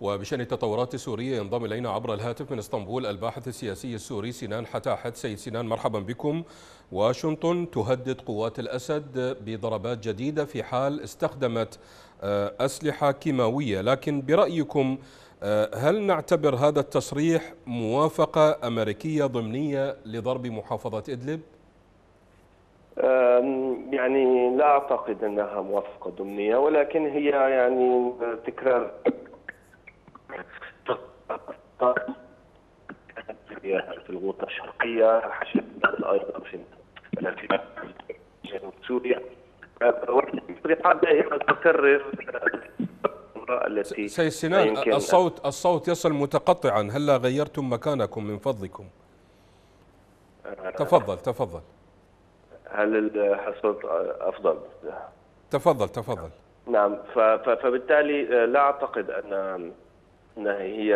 وبشأن التطورات السورية ينضم إلينا عبر الهاتف من إسطنبول الباحث السياسي السوري سنان حتاحت. سيد سنان مرحبا بكم. واشنطن تهدد قوات الأسد بضربات جديدة في حال استخدمت آه، أسلحة كيماوية. لكن برأيكم آه، هل نعتبر هذا التصريح موافقة أمريكية ضمنية لضرب محافظة إدلب؟ يعني لا أعتقد أنها موافقة ضمنية ولكن هي يعني تكرار في الغوطة الشرقية حشد أيضا في جنوب سوريا. دائما تكرر التي سيد سنان الصوت الصوت يصل متقطعا. هلا غيرتم مكانكم من فضلكم. تفضل تفضل. هل الصوت أفضل؟ تفضل تفضل. نعم فبالتالي لا أعتقد أن ان هي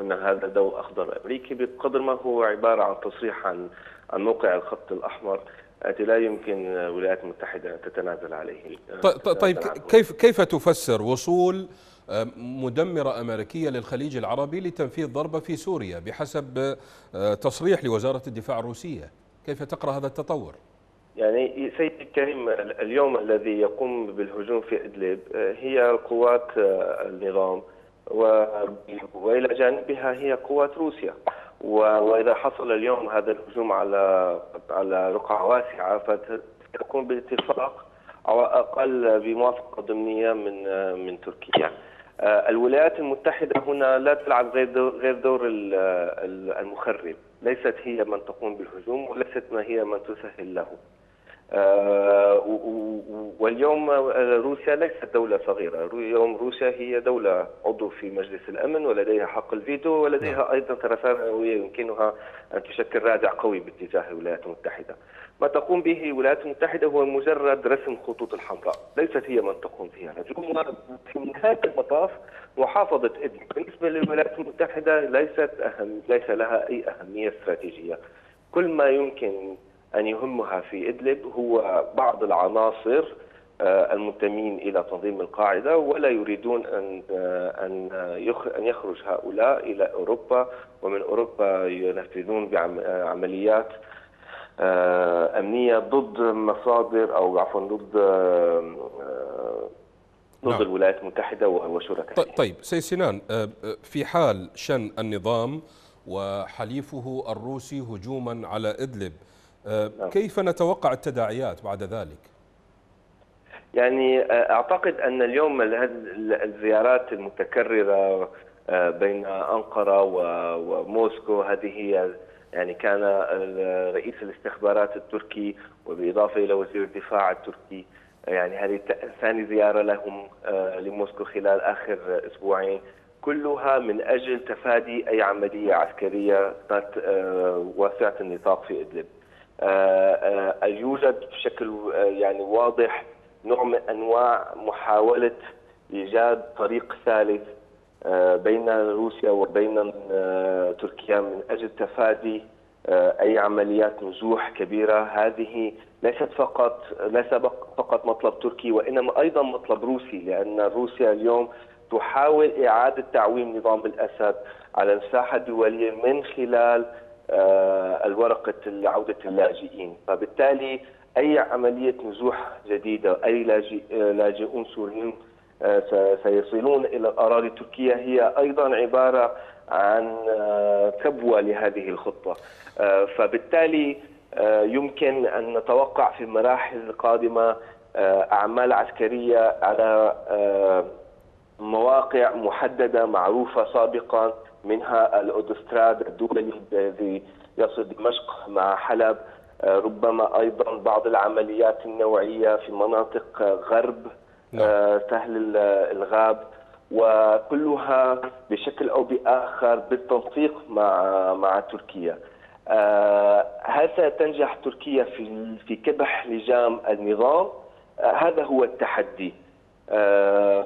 هنا هذا ضوء أخضر أمريكي بقدر ما هو عبارة عن تصريح عن عن موقع الخط الأحمر التي لا يمكن الولايات المتحده أن تتنازل عليه. طيب كيف كيف تفسر وصول آه، مدمرة أمريكية للخليج العربي لتنفيذ ضربة في سوريا بحسب آه، تصريح لوزارة الدفاع الروسية؟ كيف تقرأ هذا التطور؟ يعني سيدي الكريم اليوم الذي يقوم بالهجوم في إدلب آه، هي قوات النظام وإلى جانبها هي قوات روسيا وإذا حصل اليوم هذا الهجوم على على رقعة واسعة فتكون باتفاق أو أقل بموافقة ضمنية من من تركيا. الولايات المتحدة هنا لا تلعب غير دور المخرب، ليست هي من تقوم بالهجوم وليست ما هي من تسهل له. آه، واليوم روسيا ليست دولة صغيرة. اليوم روسيا هي دولة عضو في مجلس الأمن ولديها حق الفيتو ولديها نعم. أيضا ترسانة يمكنها أن تشكل رادع قوي باتجاه الولايات المتحدة. ما تقوم به الولايات المتحدة هو مجرد رسم خطوط الحمراء. ليست هي من تقوم فيها. في نهاية المطاف محافظة إدلب. بالنسبة للولايات المتحدة ليست أهم ليس لها أي أهمية استراتيجية. كل ما يمكن أن يهمها في إدلب هو بعض العناصر آه، المنتمين إلى تنظيم القاعدة ولا يريدون أن آه، أن أن يخرج هؤلاء إلى أوروبا ومن أوروبا ينفذون بعمليات آه، أمنية ضد مصادر أو عفوا ضد ضد نعم. الولايات المتحدة وشركائها طيب سي سنان في حال شن النظام وحليفه الروسي هجوما على إدلب. كيف نتوقع التداعيات بعد ذلك؟ يعني آه، أعتقد أن اليوم الزيارات المتكررة آه، بين أنقرة وموسكو هذه هي يعني كان رئيس الاستخبارات التركي وبالاضافه إلى وزير الدفاع التركي يعني هذه ثاني زيارة لهم لموسكو خلال آخر أسبوعين كلها من أجل تفادي أي عملية عسكرية واسعة النطاق في إدلب. آه، آه، يوجد بشكل آه، يعني واضح نوع من أنواع محاولة إيجاد طريق ثالث بين روسيا وبين تركيا من أجل تفادي أي عمليات نزوح كبيرة. هذه ليست فقط ليس فقط مطلب تركي وإنما أيضا مطلب روسي لأن روسيا اليوم تحاول إعادة تعويم نظام الأسد على المساحه الدولية من خلال آه، الورقة عودة اللاجئين. فبالتالي أي عملية نزوح جديدة أي لاجئون سوريين آه، سيصلون إلى الأراضي التركية هي أيضا عبارة عن آه، كبوة لهذه الخطة. فبالتالي يمكن أن نتوقع في المراحل القادمة أعمال عسكرية على مواقع محددة معروفة سابقا. منها الأوتوستراد الدولي الذي يصل دمشق مع حلب آه، ربما أيضا بعض العمليات النوعية في مناطق غرب نعم. آه، سهل الغاب وكلها بشكل أو بآخر بالتنسيق مع مع تركيا. آه، هل ستنجح تركيا في في كبح لجام النظام؟ هذا هو التحدي.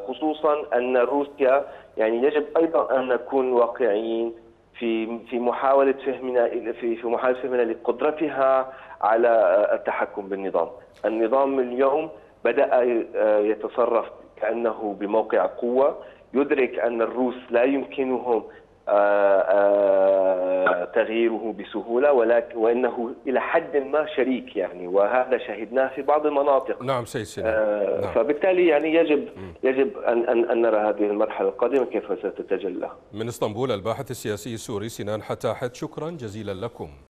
خصوصا أن روسيا يعني يجب أيضا أن نكون واقعيين في في محاولة فهمنا في في محاولة فهمنا لقدرتها على التحكم بالنظام، النظام اليوم بدأ يتصرف كأنه بموقع قوة. يدرك أن الروس لا يمكنهم تغييره بسهولة ولكن وإنه إلى حد ما شريك يعني وهذا شهدناه في بعض المناطق. نعم سيد سيدنا نعم. فبالتالي يعني يجب يجب أن, أن, أن نرى هذه المرحلة القادمة كيف ستتجلى. من إسطنبول الباحث السياسي السوري سنان حتاحت شكرا جزيلا لكم.